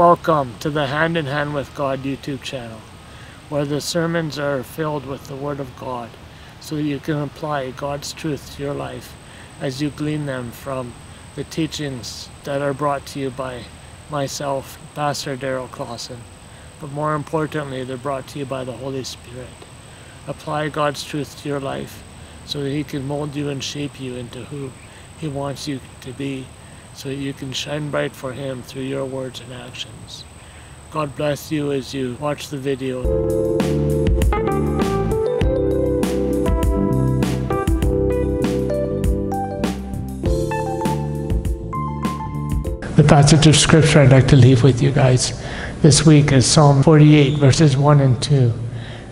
Welcome to the Hand in Hand with God YouTube channel, where the sermons are filled with the Word of God so you can apply God's truth to your life as you glean them from the teachings that are brought to you by myself, Pastor Daryl Clausen. But more importantly, they're brought to you by the Holy Spirit. Apply God's truth to your life so that He can mold you and shape you into who He wants you to be so that you can shine bright for Him through your words and actions. God bless you as you watch the video. The passage of scripture I'd like to leave with you guys this week is Psalm 48, verses 1 and 2.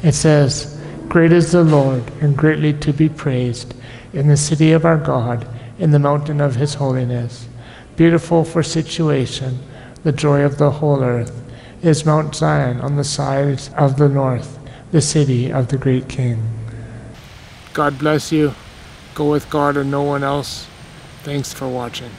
It says, Great is the Lord, and greatly to be praised in the city of our God, in the mountain of his holiness. Beautiful for situation, the joy of the whole earth, is Mount Zion on the side of the north, the city of the great King. God bless you. Go with God and no one else. Thanks for watching.